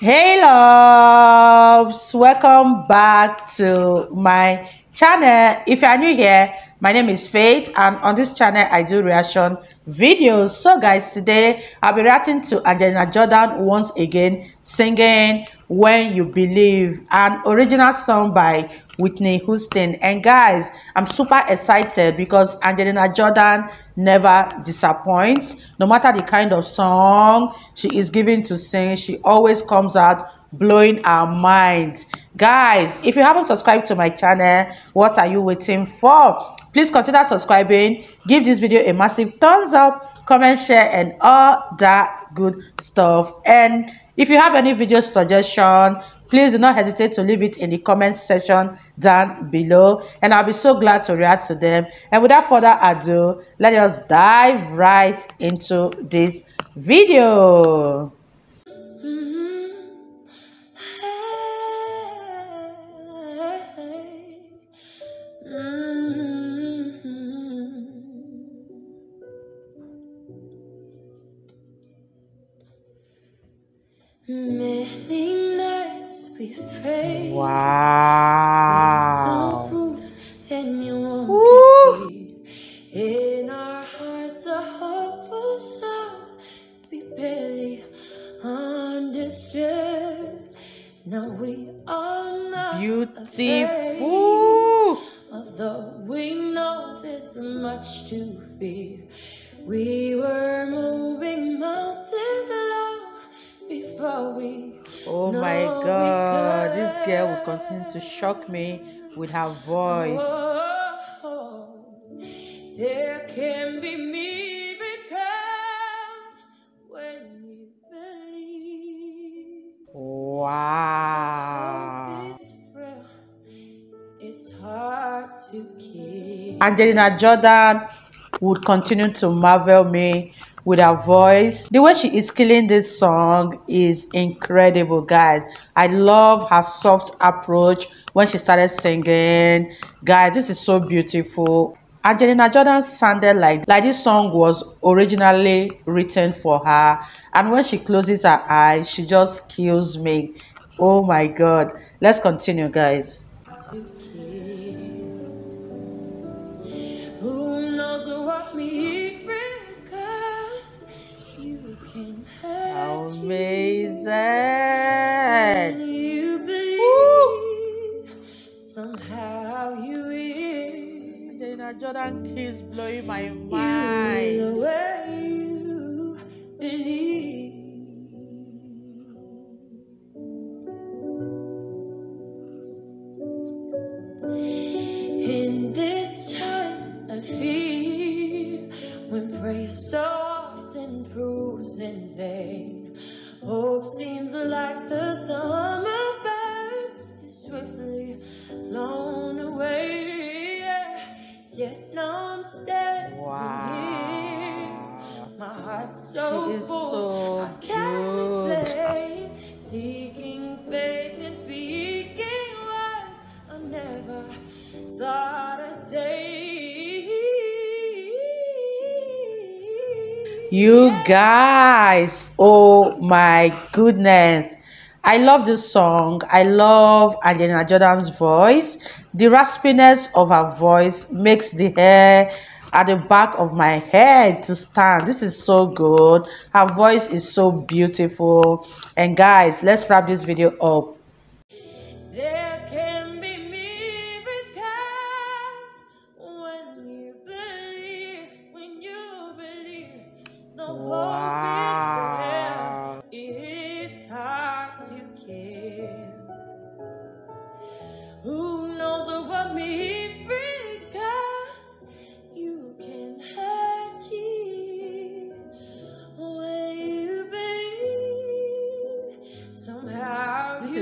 hey loves. Welcome back to my channel. If you are new here my name is faith and on this channel i do reaction videos. So guys today i'll be reacting to angelina jordan once again singing when you believe an original song by whitney houston. And guys i'm super excited because angelina jordan never disappoints. No matter the kind of song she is given to sing she always comes out blowing our minds guys if you haven't subscribed to my channel what are you waiting for? Please consider subscribing. Give this video a massive thumbs up comment share and all that good stuff. And if you have any video suggestion please do not hesitate to leave it in the comment section down below and i'll be so glad to react to them and without further ado let us dive right into this video. Wow. And you In our hearts, a hopeful sound we barely understood. Now we are not beautiful. Although we know there's much to fear, we were moving mountains before oh we. Oh my God, this girl will continue to shock me with her voice. Oh, there can be miracles when you believe. Wow. It's hard to keep. Angelina Jordan would continue to marvel me with her voice. The way she is killing this song is incredible, guys. I love her soft approach when she started singing. Guys, this is so beautiful. Angelina Jordan sounded like like this song was originally written for her and when she closes her eyes she just kills me oh my god let's continue guys Angelina Jordan keeps blowing my mind. You way you believe. In this time of fear, when prayer so often proves in vain. Hope seems like the summer birds too swiftly blown away. Is so good. Seeking faith and speaking words I never thought I'd say. You guys, oh my goodness. I love this song. I love Angelina Jordan's voice. The raspiness of her voice makes the hair at the back of my head to stand. This is so good. Her voice is so beautiful. And guys, let's wrap this video up. Wow. It's hard to care. Who knows what me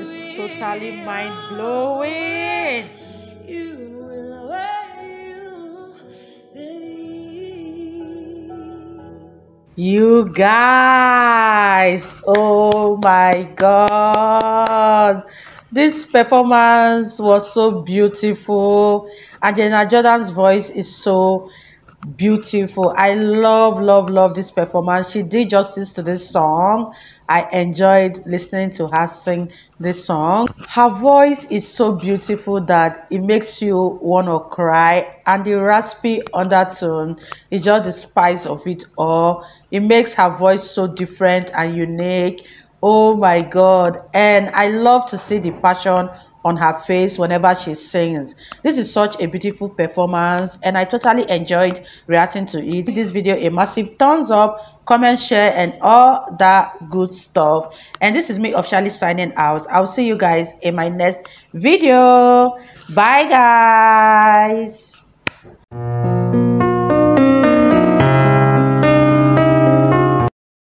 is totally mind blowing. You guys, oh my god. This performance was so beautiful. And Angelina Jordan's voice is so beautiful. I love love love this performance. She did justice to this song. I enjoyed listening to her sing this song. Her voice is so beautiful that it makes you want to cry. And the raspy undertone is just the spice of it all. It makes her voice so different and unique. Oh my god. And i love to see the passion on her face whenever she sings. This is such a beautiful performance and I totally enjoyed reacting to it. Give this video a massive thumbs up, comment, share and all that good stuff. And this is me officially signing out. I'll see you guys in my next video. Bye guys.